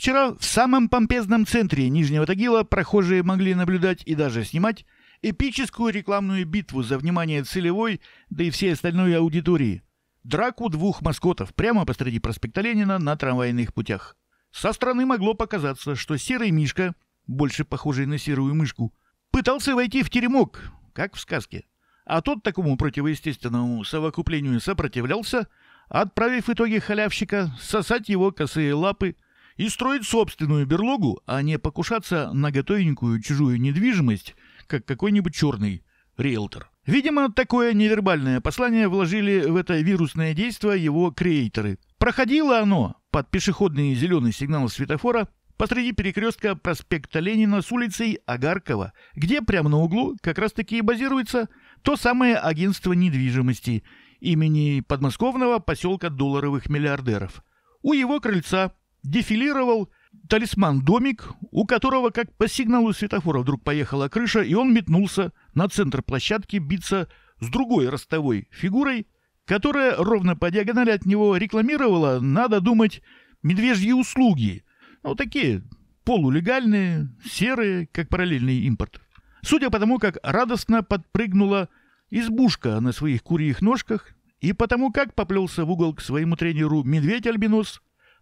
вечера в самом помпезном центре Нижнего Тагила прохожие могли наблюдать и даже снимать эпическую рекламную битву за внимание целевой, да и всей остальной аудитории. Драку двух маскотов прямо посреди проспекта Ленина на трамвайных путях. Со стороны могло показаться, что серый мишка, больше похожий на серую мышку, пытался войти в теремок, как в сказке. А тот такому противоестественному совокуплению сопротивлялся, отправив в итоге халявщика сосать его косые лапы и строить собственную берлогу, а не покушаться на готовенькую чужую недвижимость, как какой-нибудь черный риэлтор. Видимо, такое невербальное послание вложили в это вирусное действие его креаторы. Проходило оно под пешеходный зеленый сигнал светофора посреди перекрестка проспекта Ленина с улицей Агаркова, где прямо на углу как раз-таки и базируется то самое агентство недвижимости имени подмосковного поселка долларовых миллиардеров. У его крыльца дефилировал талисман-домик, у которого, как по сигналу светофора, вдруг поехала крыша, и он метнулся на центр площадки биться с другой ростовой фигурой, которая ровно по диагонали от него рекламировала, надо думать, медвежьи услуги. Ну, такие полулегальные, серые, как параллельный импорт. Судя по тому, как радостно подпрыгнула избушка на своих курьих ножках, и потому как поплелся в угол к своему тренеру медведь-альбинос,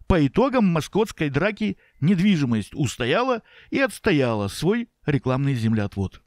по итогам маскотской драки недвижимость устояла и отстояла свой рекламный землеотвод.